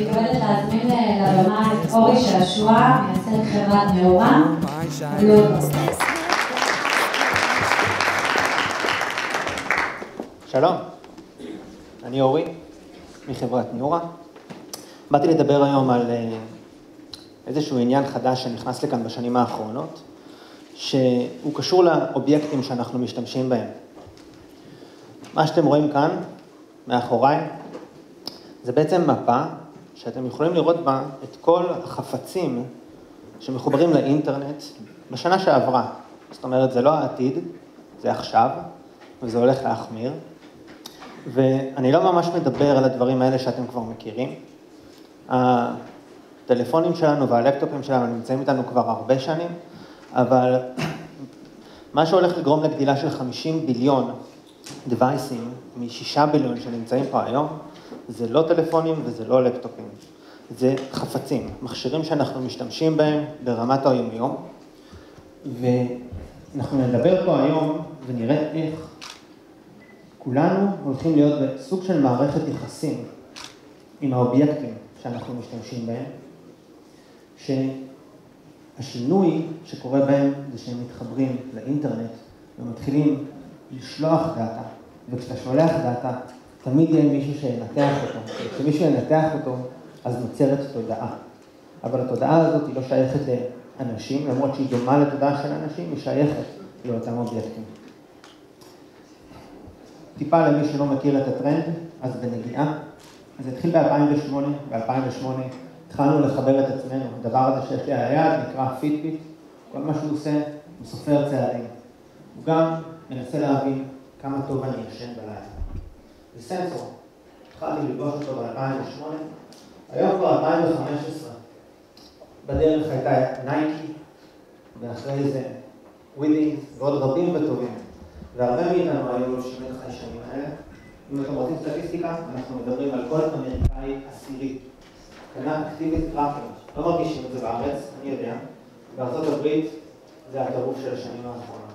מתכבדת להזמין לבמה את אורי שעשוע, מייסד חברת נאורה. שלום, אני אורי, מחברת ניורה. באתי לדבר היום על אה, איזשהו עניין חדש שנכנס לכאן בשנים האחרונות, שהוא קשור לאובייקטים שאנחנו משתמשים בהם. מה שאתם רואים כאן, מאחוריי, זה בעצם מפה שאתם יכולים לראות בה את כל החפצים שמחוברים לאינטרנט בשנה שעברה. זאת אומרת, זה לא העתיד, זה עכשיו, וזה הולך להחמיר. ואני לא ממש מדבר על הדברים האלה שאתם כבר מכירים. הטלפונים שלנו והלפטופים שלנו נמצאים איתנו כבר הרבה שנים, אבל מה שהולך לגרום לגדילה של 50 ביליון דווייסים משישה ביליון שנמצאים פה היום, זה לא טלפונים וזה לא לפטופים, זה חפצים, מכשירים שאנחנו משתמשים בהם ברמת היומיום, ואנחנו נדבר פה היום ונראה איך כולנו הולכים להיות בסוג של מערכת יחסים עם האובייקטים שאנחנו משתמשים בהם, שהשינוי שקורה בהם זה שהם מתחברים לאינטרנט ומתחילים לשלוח data, וכשאתה שולח data, תמיד יהיה מישהו שינתח אותו, וכשמישהו ינתח אותו, אז נוצרת תודעה. אבל התודעה הזאת היא לא שייכת לאנשים, למרות שהיא דומה לתודעה של אנשים, היא שייכת לאותם אובייקטים. טיפה למי שלא מכיר את הטרנד, אז בנגיעה. אז התחיל ב-2008, ב-2008 התחלנו לחבר את עצמנו, הדבר הזה שיש לי על היד נקרא Fitbit, כל מה שהוא עושה, הוא סופר צעדים. הוא גם מנסה להבין כמה טוב אני ישן בלילה. זה סנסור, התחלתי לפגוש אותו ב-2008, היום כבר 2015, בדרך הייתה Nike, ואחרי זה ווילי ועוד רבים וטובים. והרבה מאיתנו היו לובשים את החיישנים האלה. אם אתם רוצים סטטיסטיקה, אנחנו מדברים על כל אמריקאי עשירי. קנה אקטיבית קראפים, לא מרגישים את זה בארץ, אני יודע. בארצות הברית זה הטירוף של השנים האחרונות.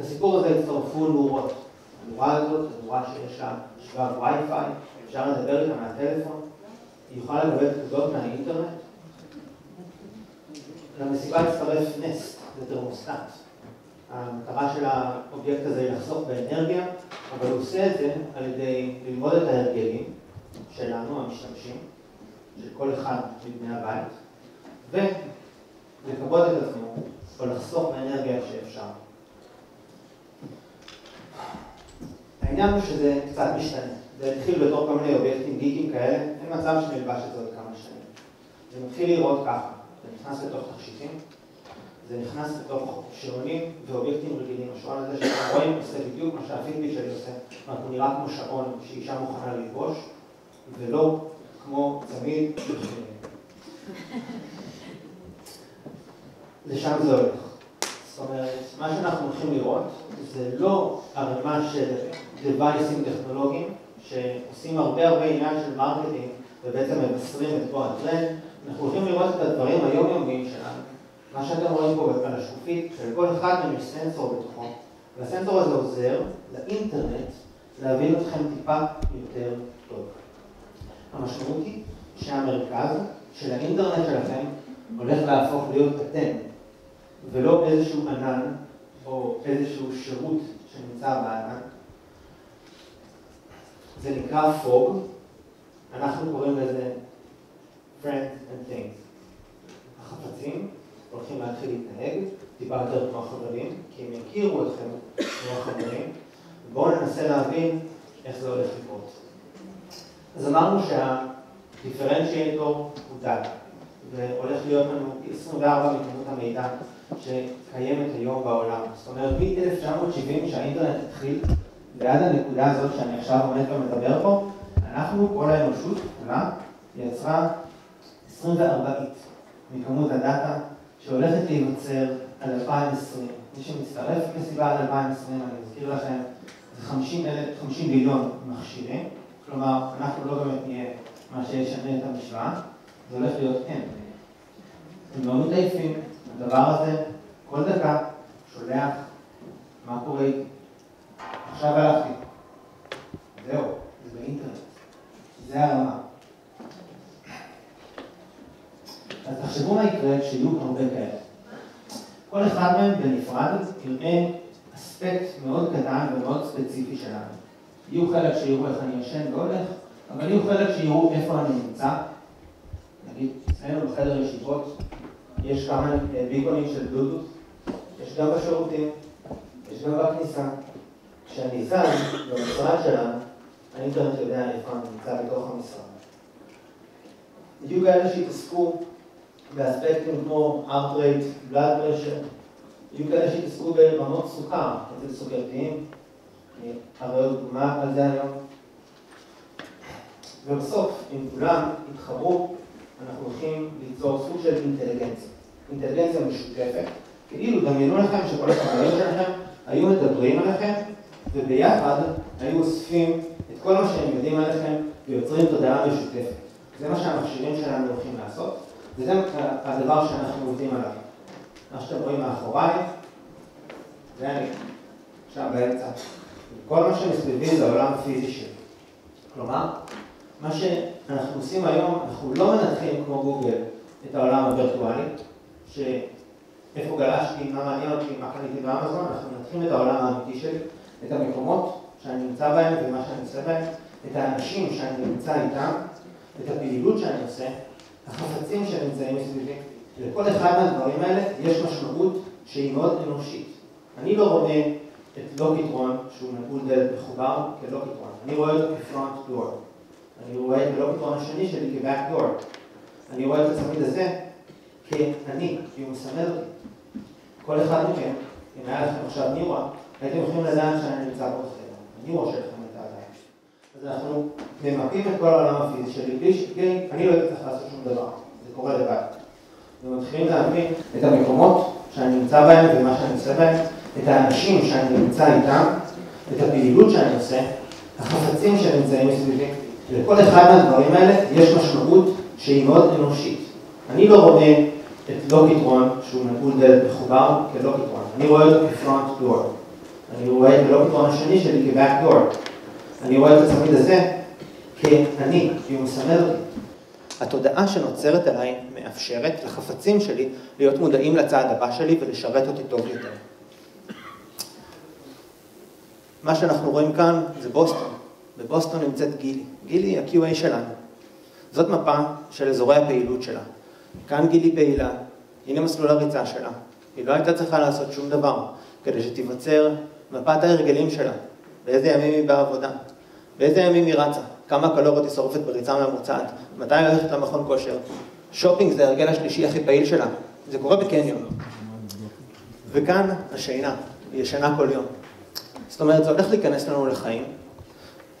לסיפור הזה הצטרפו נורות. הנורה הזאת, זו נורה שיש לה שבב וי-פיי, אפשר לדבר איתה מהטלפון, היא יכולה לקבל תעודות מהאינטרנט. למסיבה הצטרף נסט, זה תרמוסטט. המטרה של האובייקט הזה היא לחסוך באנרגיה, אבל הוא עושה את זה על ידי ללמוד את ההרגלים שלנו, המשתמשים, של כל אחד מבני הבית, ולכבוד את עצמו, או לחסוך באנרגיה שאפשר. העניין הוא שזה קצת משתנה. זה התחיל בתור כל מיני אובייקטים גיקים כאלה, אין מצב שנלבש את זה עוד כמה שנים. זה מתחיל לראות ככה, זה נכנס לתוך תכשיטים, זה נכנס לתוך שעונים ואובייקטים רגילים. השעון הזה שאתם רואים עושה בדיוק מה שה Fitbit שלי עושה, רק הוא נראה כמו שעון שאישה מוכנה ללבוש, ולא כמו צמיד לשם זה הולך. אומרת, מה שאנחנו הולכים לראות זה לא ערימה של device ים טכנולוגיים שעושים הרבה הרבה עניין של marketing ובעצם מבשרים את פה הטרנד, אנחנו הולכים לראות את הדברים היומיומיים שלנו. מה שאתם רואים פה על השקופית, שלכל אחד מהם יש סנסור בתוכו, והסנסור הזה עוזר לאינטרנט להבין אתכם טיפה יותר טוב. המשמעות היא שהמרכז של האינטרנט שלכם הולך להפוך להיות אתם, ולא איזשהו ענן או איזשהו שירות שנמצא בענן. זה נקרא פוג, אנחנו קוראים לזה friends and things. החפצים הולכים להתחיל להתנהג טיפה יותר כמו החברים, כי הם יכירו אתכם כמו החברים, ובואו ננסה להבין איך זה הולך לקרות. אז אמרנו שהדיפרנציאטור הוא דאטה, והולך להיות לנו 24 מכמות המידע שקיימת היום בעולם. זאת אומרת, מ-1970 שהאינטרנט התחיל, ועד הנקודה הזאת שאני עכשיו עומד ומדבר פה, אנחנו, כל האנושות כולה, יצרה 24 איט מכמות הדאטה שהולכת להיווצר על 2020. מי שמצטרף לסיבה עד 2020, אני מזכיר לכם, זה 50, 50 ביליון מכשירים, כלומר, אנחנו לא באמת נהיה מה שישנה את המשוואה, זה הולך להיות אין. אתם לא מתעייפים, הדבר הזה, כל דקה, שולח מה קורה איתי. עכשיו הלכתי. זהו, זה באינטרנט. זה הרמה. אז תחשבו מה יקרה כשיהיו הרבה כאלה. כל אחד מהם בנפרד יראה אספקט מאוד קטן ומאוד ספציפי שלנו. יהיו חלק שיראו איך אני ישן והולך, אבל יהיו חלק שיראו איפה אני נמצא. נגיד, אצלנו בחדר ישיבות, יש כמה אה, ביגונים של בלוטות, יש גם בשירותים, יש גם בכניסה. כשאני זז במשרד שלנו, האינטרנט יודע איפה אני נמצא בתוך המשרד. יהיו כאלה שהתעסקו באספקטים כמו heart rate, blood pressure, יהיו כאלה שהתעסקו ברמות סוכר, אצל סוכרתיים, הרי עוד דוגמה על זה היום. ובסוף, אם כולם יתחברו, אנחנו הולכים ליצור סוג של אינטליגנציה. אינטליגנציה משותפת, כאילו דמיינו לכם שכל החברים שלכם היו מדברים עליכם, וביחד היו אוספים את כל מה שהם יודעים עליכם ויוצרים תודעה משותפת. זה מה שהמכשירים שלנו הולכים לעשות, וזה הדבר שאנחנו עובדים עליו. מה שאתם רואים מאחוריי, זה אני, שם באמצע. כל מה שמסביבי זה העולם הפיזי שלי. כלומר, מה שאנחנו עושים היום, אנחנו לא מנתחים כמו גוגל את העולם הווירטואלי, שאיפה גלשתי, מה מעניין אותי, מה קניתי באמזון, אנחנו מנתחים את העולם האמיתי שלי, את המקומות שאני נמצא בהם ומה שאני עושה בהם, את האנשים שאני נמצא איתם, את הפעילות שאני עושה, החפצים שנמצאים מסביבי. לכל אחד מהדברים האלה יש משמעות שהיא מאוד אנושית. אני לא רואה את לוקיטרון, שהוא נעול דלת מחובר, כלוקיטרון. אני רואה אותו כפרונט דור. אני רואה את הלוקיטרון השני שלי דור. אני רואה את הצמיד הזה כאני, כי הוא מסמל אותי. כל אחד מכם, אם היה לכם עכשיו נירו, הייתם יכולים לדעת שאני נמצא פה בחדר. הנירו שלכם הייתה עדיין. אז אנחנו ממפים את כל העולם הפיזי שלי, בלי ש... אני לא צריך לעשות שום דבר, זה קורה לבד. ומתחילים להבין את המקומות שאני נמצא בהם ומה שאני עושה בהם, את האנשים שאני נמצא איתם, את הפעילות שאני עושה, החפצים שנמצאים מסביבי. לכל אחד מהדברים האלה יש משמעות שהיא מאוד אנושית. אני לא רואה את לוקיטרון, שהוא נעול דלת מחובר, כלוקיטרון. אני רואה אותו כפרונט דור. אני רואה את הלוקיטרון השני שלי כבאק דור. אני רואה את הצמיד הזה כאני, כי הוא מסמל אותי. התודעה שנוצרת עליי מאפשרת לחפצים שלי להיות מודעים לצעד הבא שלי ולשרת אותי טוב יותר. מה שאנחנו רואים כאן זה בוסטון. בבוסטון נמצאת גילי. גילי היא ה-QA שלנו. זאת מפה של אזורי הפעילות שלה. כאן גילי פעילה, הנה מסלול הריצה שלה. היא לא הייתה צריכה לעשות שום דבר כדי שתיווצר מפת ההרגלים שלה. באיזה ימים היא בעבודה, באיזה ימים היא רצה, כמה קלוריות היא שורפת בריצה ממוצעת, מתי היא הולכת למכון כושר. שופינג זה ההרגל השלישי הכי פעיל שלה, זה קורה בקניון. וכאן השינה, היא ישנה כל יום. זאת אומרת, זה הולך להיכנס לנו לחיים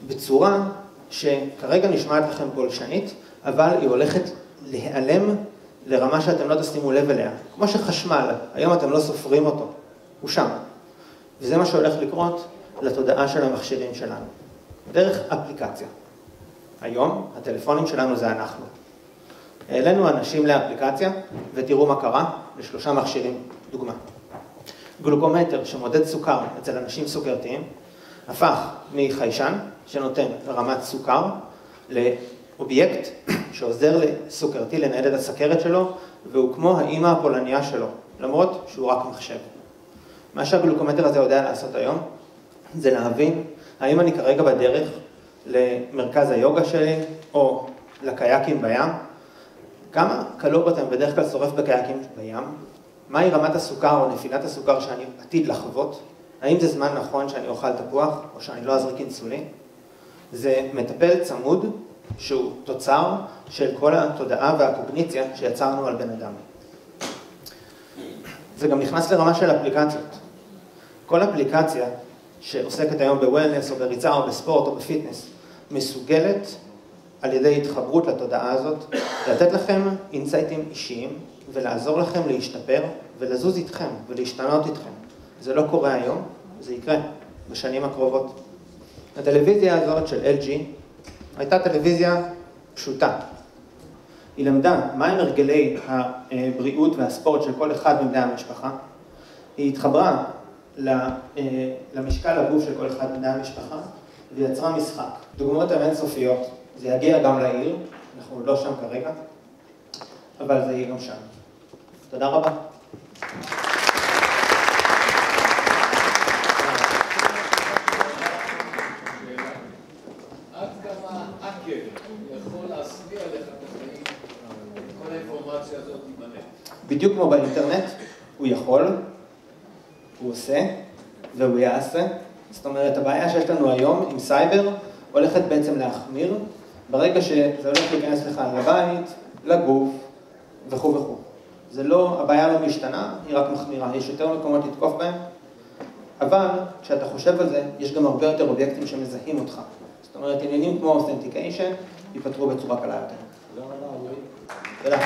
בצורה שכרגע נשמעת לכם פולשנית, אבל היא הולכת להיעלם לרמה שאתם לא תשימו לב אליה. כמו שחשמל, היום אתם לא סופרים אותו, הוא שם. וזה מה שהולך לקרות לתודעה של המכשירים שלנו, דרך אפליקציה. היום הטלפונים שלנו זה אנחנו. העלינו אנשים לאפליקציה ותראו מה קרה לשלושה מכשירים. דוגמה. גלוקומטר שמודד סוכר אצל אנשים סוכרתיים, הפך מחיישן שנותן רמת סוכר לאובייקט שעוזר לסוכרתי לנהל את הסכרת שלו והוא כמו האימא הפולניה שלו, למרות שהוא רק מחשב. מה שהגלוקומטר הזה יודע לעשות היום זה להבין האם אני כרגע בדרך למרכז היוגה שלי או לקייקים בים, כמה קלוריות אני בדרך כלל שורף בקייקים בים, מהי רמת הסוכר או נפילת הסוכר שאני עתיד לחוות, האם זה זמן נכון שאני אוכל תפוח או שאני לא אזריק אינסולין, זה מטפל צמוד שהוא תוצר של כל התודעה והקוגניציה שיצרנו על בן אדם. זה גם נכנס לרמה של אפליקציות. כל אפליקציה שעוסקת היום בוולנס או בריצה או בספורט או בפיטנס מסוגלת על ידי התחברות לתודעה הזאת, לתת לכם אינסייטים אישיים ולעזור לכם להשתפר ולזוז איתכם ולהשתנות איתכם. זה לא קורה היום, זה יקרה בשנים הקרובות. הטלוויזיה הזאת של LG הייתה טלוויזיה פשוטה. היא למדה מהם הרגלי הבריאות והספורט של כל אחד מבני המשפחה. היא התחברה למשקל הגוף של כל אחד מבני המשפחה ויצרה משחק. דוגמאות הן אינסופיות, זה יגיע גם לעיר, אנחנו עוד לא שם כרגע, אבל זה יהיה גם שם. תודה רבה. עד כמה האקר יכול להשפיע לך את החיים, כל האינפורמציה הזאת תימנה. בדיוק כמו באינטרנט, הוא יכול, הוא עושה והוא יעשה. זאת אומרת, הבעיה שיש לנו היום עם סייבר הולכת בעצם להחמיר ברגע שזה הולך להיכנס לך לבית, לגוף וכו' וכו'. זה לא, הבעיה לא משתנה, היא רק מחמירה, יש יותר מקומות לתקוף בהם, אבל כשאתה חושב על זה, יש גם הרבה יותר אובייקטים שמזהים אותך. זאת אומרת, עניינים כמו אותנטיקיישן ייפתרו בצורה קלה יותר. תודה.